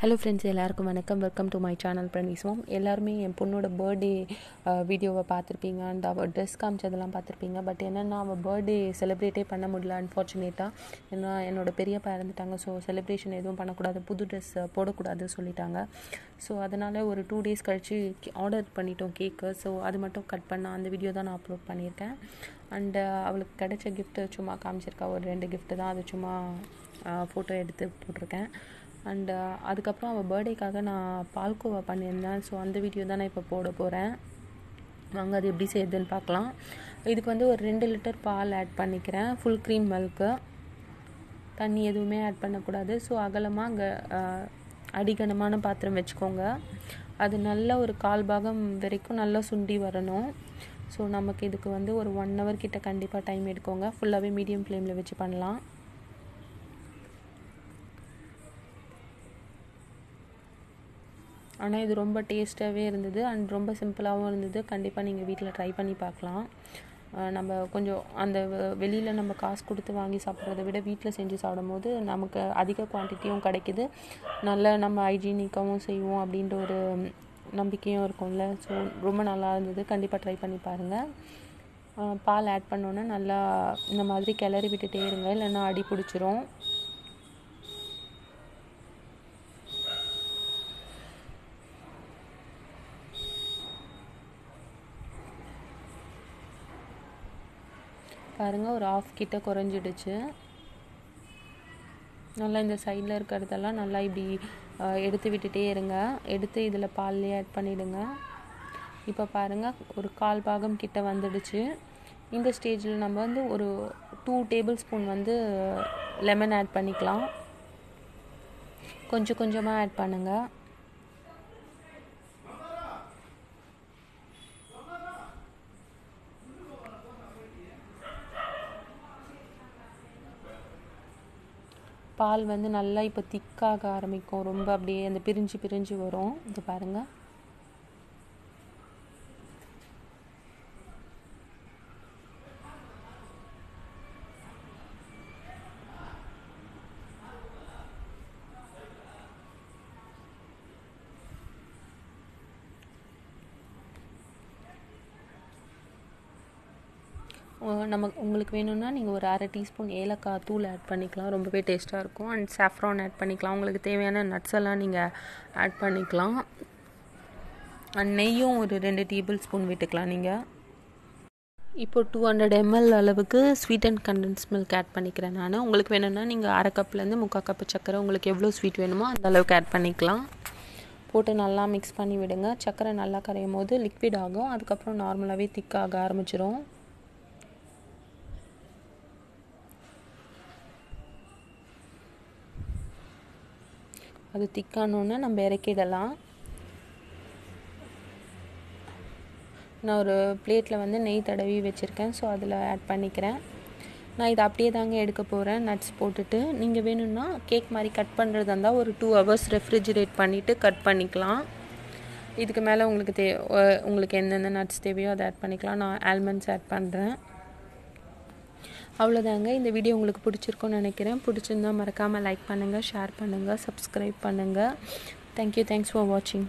Hello friends எல்லாருக்கும் வணக்கம். Welcome to my channel பிரணிஸ்வோம் எல்லாருமே என் பொண்ணோட பர்த்டே வீடியோவை பார்த்துருப்பீங்க. அண்ட் அவள் ட்ரெஸ் காமிச்சதெல்லாம் பார்த்துருப்பீங்க. பட் என்னென்னா அவள் பர்த்டே செலிப்ரேட்டே பண்ண முடியல அன்ஃபார்ச்சுனேட்டாக ஏன்னா என்னோட பெரியப்பா இறந்துட்டாங்க. ஸோ செலிப்ரேஷன் எதுவும் பண்ணக்கூடாது. புது ட்ரெஸ் போடக்கூடாதுன்னு சொல்லிட்டாங்க. ஸோ அதனால் ஒரு டூ டேஸ் கழித்து ஆர்டர் பண்ணிட்டோம் கேக்கு ஸோ அது மட்டும் கட் பண்ண அந்த வீடியோ தான் நான் அப்லோட் பண்ணியிருக்கேன். அண்டு அவளுக்கு கிடைச்ச கிஃப்ட்டு சும்மா காமிச்சிருக்கா. ஒரு ரெண்டு கிஃப்ட்டு தான். அது சும்மா ஃபோட்டோ எடுத்து போட்டிருக்கேன். அண்டு uh, அதுக்கப்புறம் அவள் பர்த்டேக்காக நான் பால்கோவா பண்ணியிருந்தேன். ஸோ அந்த வீடியோ தான் நான் இப்போ போட போகிறேன் வாங்க அது எப்படி செய்யுதுன்னு பார்க்கலாம். இதுக்கு வந்து ஒரு ரெண்டு லிட்டர் பால் ஆட் பண்ணிக்கிறேன். ஃபுல் க்ரீம் மில்க்கு தண்ணி எதுவுமே ஆட் பண்ணக்கூடாது. ஸோ அகலமாக அங்கே அடிகனமான பாத்திரம் வச்சுக்கோங்க. அது நல்ல ஒரு கால் பாகம் வரைக்கும் நல்லா சுண்டி வரணும். ஸோ நமக்கு இதுக்கு வந்து ஒரு ஒன் ஹவர் கிட்ட கண்டிப்பாக டைம் எடுக்கோங்க. ஃபுல்லாகவே மீடியம் ஃப்ளேமில் வச்சு பண்ணலாம். ஆனால் இது ரொம்ப டேஸ்ட்டாகவே இருந்தது. அண்ட் ரொம்ப சிம்பிளாகவும் இருந்தது. கண்டிப்பாக நீங்கள் வீட்டில் ட்ரை பண்ணி பார்க்கலாம் நம்ம கொஞ்சம் அந்த வெளியில் நம்ம காசு கொடுத்து வாங்கி சாப்பிட்றத விட வீட்டில் செஞ்சு சாப்பிடும் போது நமக்கு அதிக குவான்டிட்டியும் கிடைக்கிது. நல்ல நம்ம ஹைஜீனிக்காகவும் செய்வோம் அப்படின்ற ஒரு நம்பிக்கையும் இருக்கும்ல. ஸோ ரொம்ப நல்லா இருந்தது. கண்டிப்பாக ட்ரை பண்ணி பாருங்கள் பால் ஆட் பண்ணோன்னே நல்லா இந்த மாதிரி கிளறி விட்டுட்டே இருங்க. இல்லைன்னா அடி பிடிச்சிரும். பாருங்கள் ஒரு ஆஃப் கிட்ட குறைஞ்சிடுச்சு. நல்லா இந்த சைடில் இருக்கிறதெல்லாம் நல்லா இப்படி எடுத்து விட்டுட்டே இருங்க. எடுத்து இதில் பால்லேயே ஆட் பண்ணிவிடுங்க இப்போ பாருங்கள் ஒரு கால் பாகம் கிட்ட வந்துடுச்சு. இந்த ஸ்டேஜில் நம்ம வந்து ஒரு டூ டேபிள் ஸ்பூன் வந்து லெமன் ஆட் பண்ணிக்கலாம். கொஞ்சம் கொஞ்சமாக ஆட் பண்ணுங்கள் பால் வந்து நல்லா இப்போ திக்காக ஆரம்பிக்கும். ரொம்ப அப்படியே அந்த பிரிஞ்சு பிரிஞ்சு வரும். இது பாருங்கள் நம்ம உங்களுக்கு வேணும்னா நீங்கள் ஒரு அரை டீஸ்பூன் ஏலக்காய் தூள் ஆட் பண்ணிக்கலாம். ரொம்பவே டேஸ்ட்டாக இருக்கும். அண்ட் சாஃப்ரான் ஆட் பண்ணிக்கலாம். உங்களுக்கு தேவையான நட்ஸ் எல்லாம் நீங்கள் ஆட் பண்ணிக்கலாம். அண்ட் நெய்யும் ஒரு ரெண்டு டேபிள் ஸ்பூன் விட்டுக்கலாம் நீங்கள் இப்போ டூ ஹண்ட்ரட் எம்எல் அளவுக்கு sweet and condensed milk add பண்ணிக்கிறேன் நான். உங்களுக்கு வேணும்னா நீங்கள் அரை கப்லேருந்து முக்கால் கப்பு சக்கரை உங்களுக்கு எவ்வளோ ஸ்வீட் வேணுமோ அந்த அளவுக்கு ஆட் பண்ணிக்கலாம். போட்டு நல்லா மிக்ஸ் பண்ணி விடுங்க. சக்கரை நல்லா கரையும் போது லிக்விட் ஆகும். அதுக்கப்புறம் நார்மலாகவே திக்காக ஆரம்பிச்சிடும் அது திக்கானோன்னு நம்ம இறக்கிடலாம். நான் ஒரு பிளேட்டில் வந்து நெய் தடவி வச்சுருக்கேன். ஸோ அதில் ஆட் பண்ணிக்கிறேன். நான் இதை அப்படியே தாங்க எடுக்க போகிறேன் நட்ஸ் போட்டுட்டு. நீங்கள் வேணும்னா கேக் மாதிரி கட் பண்ணுறதா இருந்தால் ஒரு டூ ஹவர்ஸ் ரெஃப்ரிஜிரேட் பண்ணிவிட்டு கட் பண்ணிக்கலாம். இதுக்கு மேலே உங்களுக்கு தே உங்களுக்கு எந்தெந்த நட்ஸ் தேவையோ அதை ஆட் பண்ணிக்கலாம். நான் ஆல்மண்ட்ஸ் ஆட் பண்ணுறேன் அவ்வளோதாங்க. இந்த வீடியோ உங்களுக்கு பிடிச்சிருக்கும்னு நினைக்கிறேன். பிடிச்சிருந்தா மறக்காமல் லைக் பண்ணுங்கள் ஷேர் பண்ணுங்கள் சப்ஸ்கிரைப் பண்ணுங்கள் தேங்க்யூ தேங்க்ஸ் ஃபார் வாட்சிங்